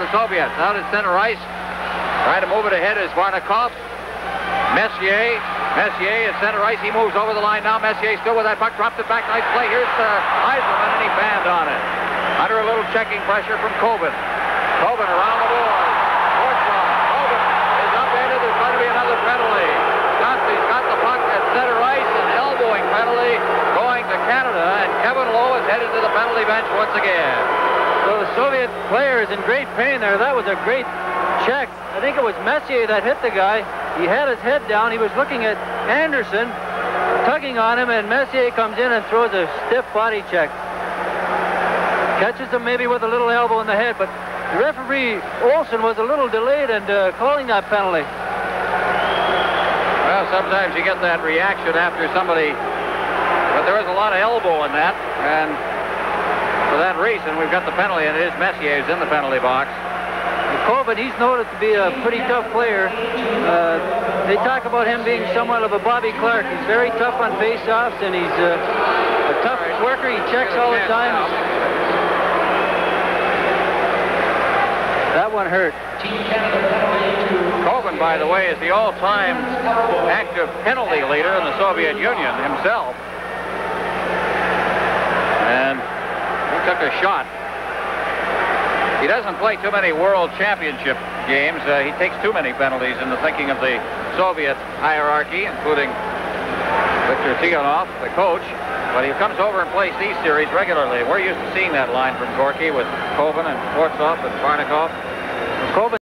the Soviets. Out at center ice. Trying to move it ahead is Varnakov. Messier. Messier is center ice. He moves over the line now. Messier still with that puck. Drops it back. Nice play. Here's uh, Yzerman, and he banned on it. Under a little checking pressure from Kovin. Kovin around the board. Is. There's going to be another penalty. Johnson's got the puck at center ice. Elbowing penalty going to Canada. And Kevin Lowe is headed to the penalty bench once again. So the Soviet player is in great pain there. That was a great check. I think it was Messier that hit the guy. He had his head down. He was looking at Anderson, tugging on him, and Messier comes in and throws a stiff body check. Catches him maybe with a little elbow in the head, but the referee, Olson, was a little delayed in uh, calling that penalty. Well, sometimes you get that reaction after somebody, but there was a lot of elbow in that, and reason, we've got the penalty, and it is Messier who's in the penalty box. Kovin, he's noted to be a pretty tough player. Uh, they talk about him being somewhat of a Bobby Clarke. He's very tough on face-offs, and he's uh, a tough worker. He checks all the time. That one hurt. Kovin, by the way, is the all-time active penalty leader in the Soviet Union himself. And he took a shot. He doesn't play too many World Championship games. Uh, he takes too many penalties in the thinking of the Soviet hierarchy, including Viktor Tikhonov, the coach. But he comes over and plays these series regularly. We're used to seeing that line from Gorky with Kovin and Skvortsov and. Kovin